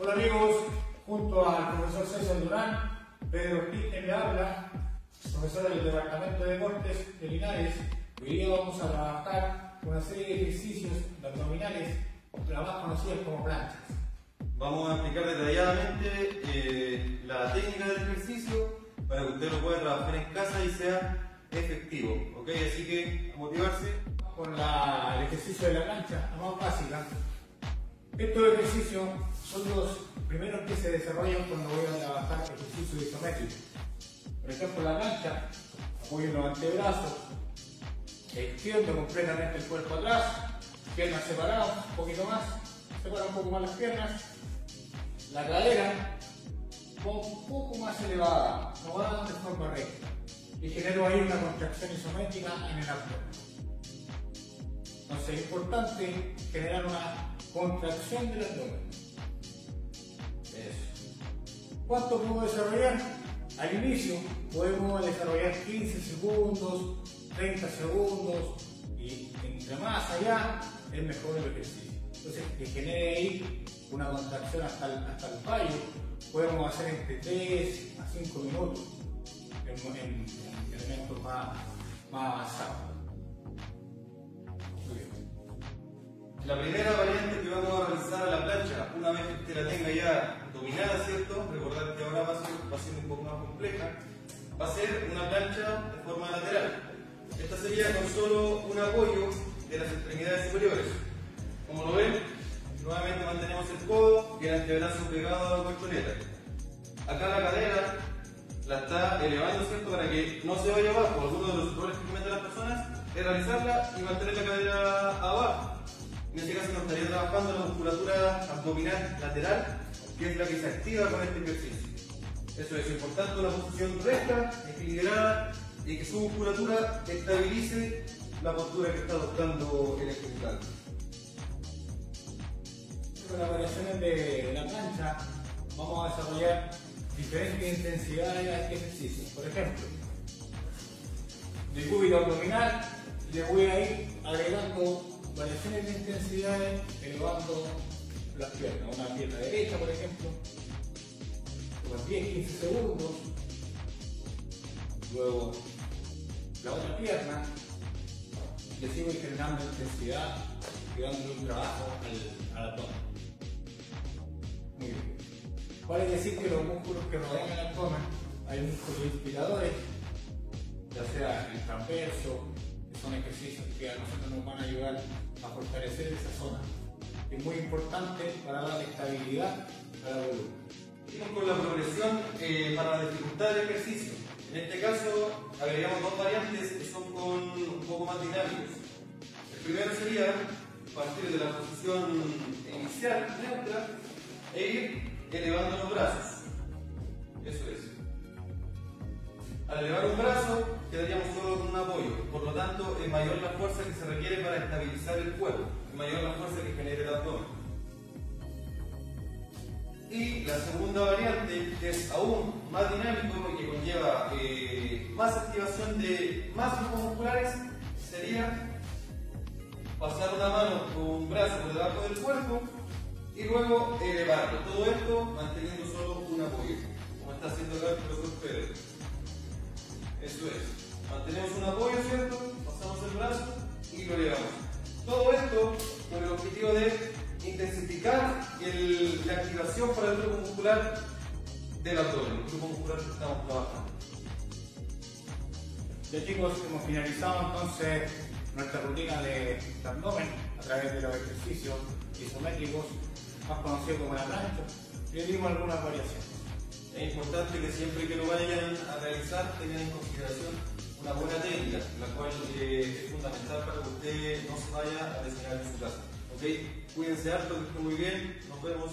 Hola amigos, junto al profesor César Durán, Pedro Ortiz me habla, profesor del Departamento de Deportes de Linares. Hoy día vamos a trabajar una serie de ejercicios de abdominales, las más conocidas como planchas. Vamos a explicar detalladamente eh, la técnica del ejercicio para que usted lo pueda trabajar en casa y sea efectivo. ¿ok? Así que a motivarse. Con la- el ejercicio de la plancha, la más básica. Estos ejercicios son los primeros que se desarrollan cuando voy a trabajar ejercicio isométrico. Por ejemplo, la plancha, apoyo los antebrazos, extiendo completamente el cuerpo atrás, piernas separadas, un poquito más, separa un poco más las piernas, la cadera un poco más elevada, no va de forma recta, y genero ahí una contracción isométrica en el abdomen. Entonces es importante generar una contracción del abdomen. Eso. ¿Cuánto puedo desarrollar? Al inicio podemos desarrollar 15 segundos, 30 segundos y entre más allá es mejor el ejercicio. Entonces que genere ahí una contracción hasta el, hasta el fallo podemos hacer entre 3 a 5 minutos en, en- en elementos más, más avanzados. La primera variante que vamos a realizar a la plancha, una vez que la tenga ya dominada, ¿cierto? Recordar que ahora va a ser, un poco más compleja. Va a ser una plancha de forma lateral. Esta sería con solo un apoyo de las extremidades superiores. Como lo ven, nuevamente mantenemos el codo y el antebrazo pegado a la colchoneta. Acá la cadera la está elevando, ¿cierto? Para que no se vaya abajo. Algunos de los errores que cometen las personas es realizarla y mantener la cadera abajo. En este caso nos estaría trabajando la musculatura abdominal lateral, que es la que se activa con este ejercicio. Eso es importante, una posición recta, equilibrada y que su musculatura estabilice la postura que está adoptando el ejecutante. Con las variaciones de la plancha vamos a desarrollar diferentes intensidades de ejercicios. Por ejemplo, de cúbito abdominal le voy a ir agregando variaciones de intensidades elevando las piernas. Una pierna derecha, por ejemplo, unos 10-15 segundos. Luego la otra pierna le sigo generando intensidad y dándole un trabajo al, al abdomen. Muy bien. Vale decir que los músculos que rodean el abdomen, hay músculos inspiradores, ya sea el transverso, son ejercicios que a nosotros nos van a ayudar a fortalecer esa zona. Es muy importante para darle estabilidad a la volumen. Seguimos con la progresión eh, para la dificultad del ejercicio. En este caso, agregamos dos variantes que son con un poco más dinámicos. El primero sería partir de la posición inicial, neutra, e ir elevando los brazos. Eso es. Al elevar un brazo, quedaríamos solo con un apoyo. Por lo tanto, es mayor la fuerza que se requiere para estabilizar el cuerpo, es mayor la fuerza que genera el abdomen. Y la segunda variante, que es aún más dinámico y que conlleva eh, más activación de más grupos musculares, sería pasar una mano con un brazo por debajo del cuerpo y luego elevarlo. Todo esto manteniendo solo un apoyo, como está haciendo el profesor Pedro. Eso es. Mantenemos un apoyo, ¿cierto? Pasamos el brazo y lo elevamos. Todo esto con el objetivo de intensificar la activación para el grupo muscular del abdomen, el grupo muscular que estamos trabajando. Ya chicos, hemos finalizado entonces nuestra rutina de abdomen a través de los ejercicios isométricos, más conocidos como la plancha, y le dimos algunas variaciones. Es importante que siempre que lo vayan a realizar tengan en consideración una buena técnica, la cual eh, es fundamental para que usted no se vaya a lesionar en su casa. ¿Ok? Cuídense harto, que estén muy bien, nos vemos.